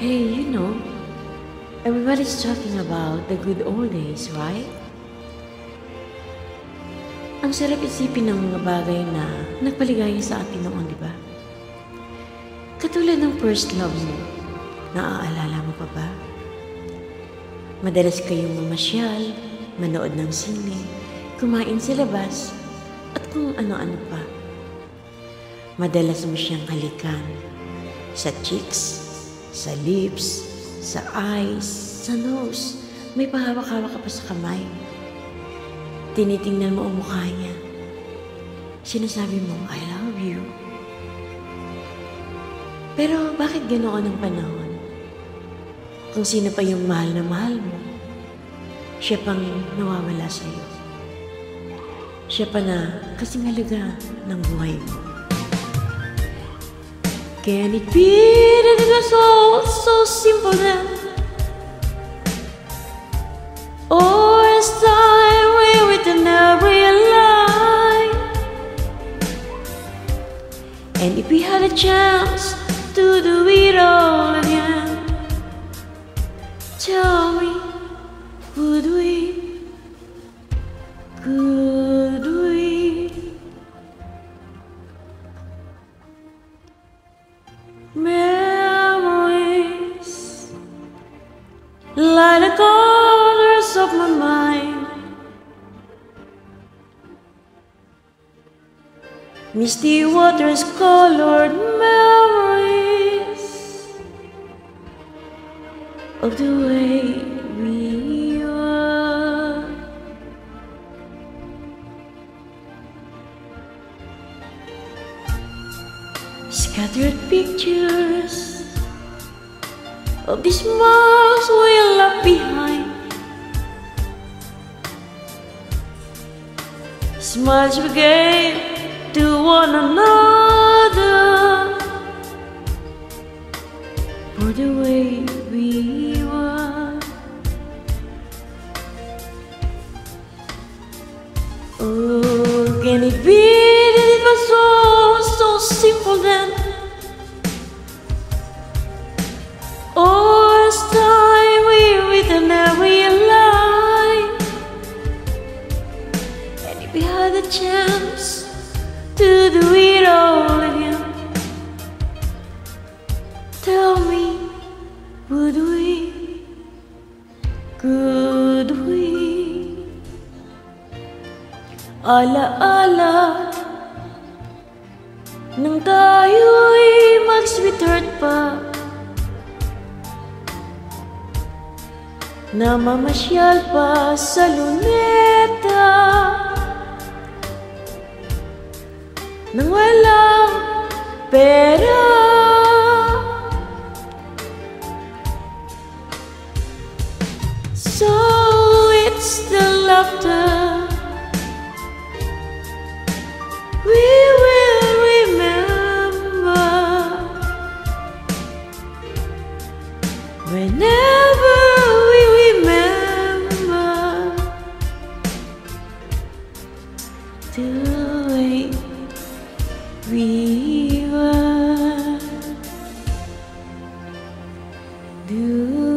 Hey, you know, everybody's talking about the good old days, right? Ang sarap isipin ng mga bagay na nagpaligaya sa atin noon, di ba? Katulad ng first love mo, naaalala mo pa ba? Madalas kayong mamasyal, manood ng sine, kumain sa labas, at kung ano-ano pa. Madalas mo siyang halikan sa cheeks, sa lips, sa eyes, sa nose. May pahawak-hawak ka pa sa kamay. Tinitingnan mo ang mukha niya. Sinasabi mo, I love you. Pero bakit ganoon ang panahon? Kung sino pa yung mahal na mahal mo, siya pang nawawala sa iyo. Siya pa na kasing halaga ng buhay mo. Can it be that it was all so simple then? Or is time we written every line? And if we had a chance to do it all of my mind. Misty waters colored memories of the way we were. Scattered pictures of the smiles Smiles we gave to one another for the way we were. Oh, can it be Ala-ala Nang tayo'y mag-sweetheart pa. Namamasyal pa sa luneta. Nang walang pera Whenever we remember we were, do.